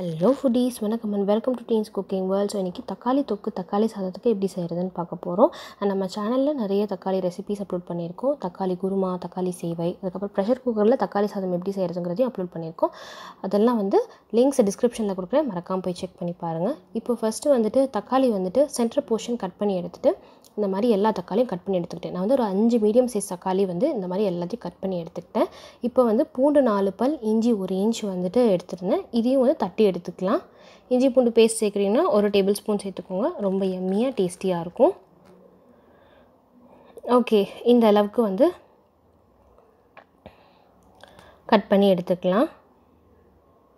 Hello foodies வணக்கம் and welcome to teens cooking world so இன்றைக்கி தக்காளி தொக்கு தக்காளி சாதத்துக்கு எப்படி செய்கிறதுன்னு பார்க்க போகிறோம் நம்ம சேனலில் நிறைய தக்காளி ரெசிபிஸ் அப்லோட் பண்ணியிருக்கோம். தக்காளி குருமா தக்காளி சேவை அதுக்கப்புறம் ப்ரெஷர் குக்கரில் தக்காளி சாதம் எப்படி செய்கிறதுங்கிறதையும் அப்லோட் பண்ணியிருக்கோம். அதெல்லாம் வந்து லிங்க்ஸ் டிஸ்கிரிப்ஷனில் கொடுக்குறேன். மறக்காமல் போய் செக் பண்ணி பாருங்கள் இப்போ ஃபஸ்ட்டு வந்துட்டு தக்காளி வந்துட்டு சென்டர் போர்ஷன் கட் பண்ணி எடுத்துகிட்டு இந்த மாதிரி எல்லா தக்காளியும் கட் பண்ணி எடுத்துக்கிட்டேன். நான் வந்து ஒரு அஞ்சு மீடியம் சைஸ் தக்காளி வந்து இந்த மாதிரி எல்லாத்தையும் கட் பண்ணி எடுத்துக்கிட்டேன். இப்போ வந்து பூண்டு நாலு பல் இஞ்சி ஒரு இன்ச் வந்துட்டு எடுத்துருந்தேன். இதையும் வந்து தட்டி எடுத்துக்கலாம். இஞ்சி பூண்டு பேஸ்ட் சேர்க்குறீங்கன்னா ஒரு டேபிள் ஸ்பூன் சேர்த்துக்கோங்க. ரொம்ப எம்மியாக டேஸ்டியாக இருக்கும். ஓகே இந்த அளவுக்கு வந்து கட் பண்ணி எடுத்துக்கலாம்.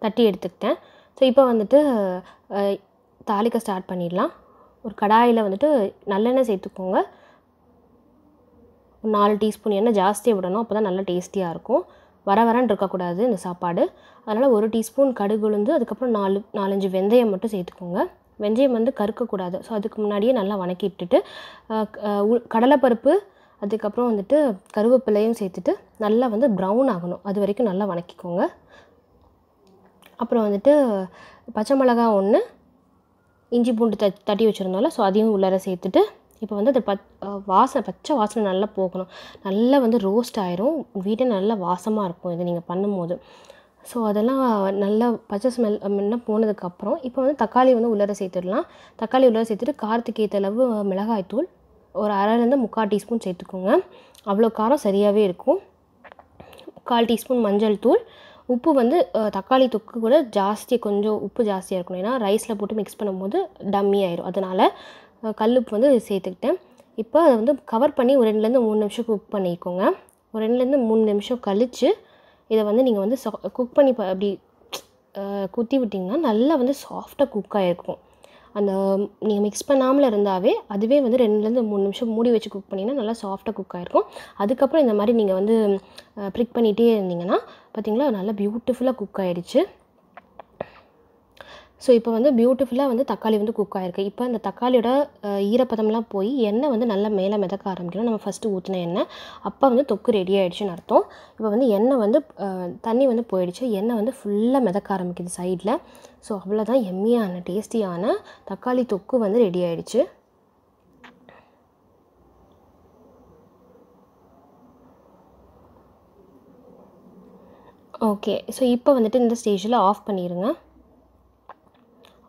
தட்டி எடுத்துக்கிட்டேன். ஸோ இப்போ வந்துட்டு தாளிக்க ஸ்டார்ட் பண்ணிடலாம். ஒரு கடாயில் வந்துட்டு நல்லெண்ணெய் சேர்த்துக்கோங்க. ஒரு நாலு டீஸ்பூன் எண்ணெய் ஜாஸ்தியாக விடணும். அப்போ தான் நல்லா டேஸ்டியாக இருக்கும். வர வரன்னு இருக்கக்கூடாது இந்த சாப்பாடு. அதனால் ஒரு டீஸ்பூன் கடுகு உளுந்து அதுக்கப்புறம் நாலு நாலஞ்சு வெந்தயம் மட்டும் சேர்த்துக்கோங்க. வெந்தயம் வந்து கருக்கக்கூடாது. ஸோ அதுக்கு முன்னாடியே நல்லா வணக்கி விட்டுட்டு கடலைப்பருப்பு அதுக்கப்புறம் வந்துட்டு கருவேப்பிலையும் சேர்த்துட்டு நல்லா வந்து ப்ரௌன் ஆகணும். அது வரைக்கும் நல்லா வணக்கிக்கோங்க. அப்புறம் வந்துட்டு பச்சை மிளகா ஒன்று இஞ்சி பூண்டு த தட்டி வச்சுருந்தோம்ல ஸோ அதையும் உள்ளார சேர்த்துட்டு இப்போ வந்து அது பத் வாசனை பச்சை வாசனை நல்லா போகணும். நல்லா வந்து ரோஸ்ட் ஆயிரும். வீட்டை நல்லா வாசமாக இருக்கும் இது நீங்கள் பண்ணும்போது. ஸோ அதெல்லாம் நல்லா பச்சை ஸ்மெல் முன்ன போனதுக்கப்புறம் இப்போ வந்து தக்காளி வந்து உள்ளார சேர்த்துடலாம். தக்காளி உள்ளார சேர்த்துட்டு காரத்துக்கு ஏற்ற அளவு மிளகாய்த்தூள் ஒரு அரைலேருந்து முக்கால் டீஸ்பூன் சேர்த்துக்கோங்க. அவ்வளோ காரம் சரியாகவே இருக்கும். கால் டீஸ்பூன் மஞ்சள் தூள். உப்பு வந்து தக்காளி தொக்கு கூட ஜாஸ்தி கொஞ்சம் உப்பு ஜாஸ்தியாக இருக்கணும். ஏன்னா ரைஸில் போட்டு மிக்ஸ் பண்ணும்போது டம்மி ஆயிரும். அதனால் கல்லுப்பு வந்து சேர்த்துக்கிட்டேன். இப்போ அதை வந்து கவர் பண்ணி ஒரு ரெண்டுலேருந்து மூணு நிமிஷம் குக் பண்ணிக்கோங்க. ஒரு ரெண்டுலேருந்து மூணு நிமிஷம் கழித்து இதை வந்து நீங்கள் வந்து சா குக் பண்ணி ப- அப்படி குத்தி விட்டிங்கன்னா நல்லா வந்து சாஃப்டாக குக் ஆகிருக்கும் அந்த நீங்கள் மிக்ஸ் பண்ணாமல் இருந்தாவே அதுவே வந்து ரெண்டுலேருந்து மூணு நிமிஷம் மூடி வச்சு குக் பண்ணிங்கன்னா நல்லா சாஃப்டாக குக் ஆகிருக்கும் அதுக்கப்புறம் இந்த மாதிரி நீங்கள் வந்து ப்ரிக் பண்ணிகிட்டே இருந்தீங்கன்னா பார்த்தீங்களா நல்லா பியூட்டிஃபுல்லாக குக் ஆகிடுச்சு ஸோ இப்போ வந்து பியூட்டிஃபுல்லாக வந்து தக்காளி வந்து குக் ஆகிருக்கு இப்போ இந்த தக்காளியோட ஈரப்பதம்லாம் போய் எண்ணெய் வந்து நல்லா மேலே மிதக்க ஆரம்பிக்கணும். நம்ம ஃபஸ்ட்டு ஊற்றின எண்ணெய். அப்போ வந்து தொக்கு ரெடி ஆகிடுச்சுன்னு அர்த்தம். இப்போ வந்து எண்ணெய் வந்து தண்ணி வந்து போயிடுச்சு. எண்ணெய் வந்து ஃபுல்லாக மிதக்க ஆரம்பிக்குது சைடில் ஸோ அவ்வளோதான் எம்மியான டேஸ்டியான தக்காளி தொக்கு வந்து ரெடி ஆகிடுச்சு ஓகே ஸோ இப்போ வந்துட்டு இந்த ஸ்டேஜில் ஆஃப் பண்ணிடுங்க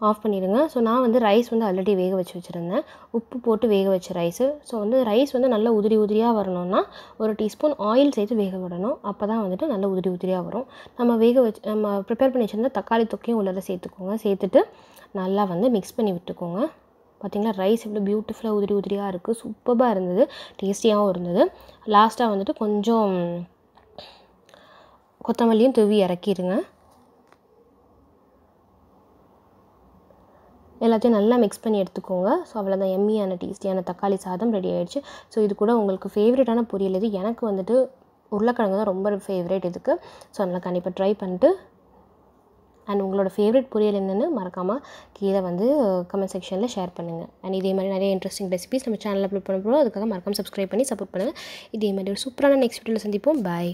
ஆஃப் பண்ணிடுங்க. ஸோ நான் வந்து ரைஸ் வந்து ஆல்ரெடி வேக வச்சு வச்சுருந்தேன். உப்பு போட்டு வேக வச்ச ரைஸு ஸோ வந்து ரைஸ் வந்து நல்லா உதிரி உதிரியாக வரணும்னா ஒரு டீஸ்பூன் ஆயில் சேர்த்து வேக விடணும். அப்போ தான் வந்துட்டு நல்லா உதிரி உதிரியாக வரும். நம்ம வேக வச்சு நம்ம ப்ரிப்பேர் பண்ணி வச்சுருந்தா தக்காளி தொக்கையும் உள்ளே சேர்த்துக்கோங்க. சேர்த்துட்டு நல்லா வந்து மிக்ஸ் பண்ணி விட்டுக்கோங்க. பார்த்திங்களா ரைஸ் இவ்வளோ பியூட்டிஃபுல்லாக உதிரி உதிரியாக இருக்குது சூப்பராக இருந்தது. டேஸ்டியாகவும் இருந்தது. லாஸ்ட்டாக வந்துட்டு கொஞ்சம் கொத்தமல்லியும் தூவி இறக்கிடுங்க. எல்லாத்தையும் நல்லா மிக்ஸ் பண்ணி எடுத்துக்கோங்க. ஸோ அவ்வளோதான் எம்மியான டேஸ்டியான தக்காளி சாதம் ரெடி ஆகிடுச்சு ஸோ இது கூட உங்களுக்கு ஃபேவரட்டான பொரியல் இது. எனக்கு வந்துட்டு உருளைக்கிழங்கு தான் ரொம்ப ஃபேவரேட் இதுக்கு. ஸோ அதனால் கண்டிப்பாக ட்ரை பண்ணிட்டு. அண்ட் உங்களோட ஃபேவரட் பொரியல் என்னென்னு மறக்காமல் கீழே வந்து கமெண்ட் செக்ஷனில் ஷேர் பண்ணுங்கள் அண்ட் இதே மாதிரி நிறைய இன்ட்ரெஸ்டிங் ரெசிபிஸ் நம்ம சேனலில் அப்லோட் பண்ண போகிறோம் அதுக்காக மறக்காமல் சப்ஸ்கிரைப் பண்ணி சப்போர்ட் பண்ணுங்கள் இதே மாதிரி ஒரு சூப்பரான நெக்ஸ்ட் வீடியோவில் சந்திப்போம். பாய்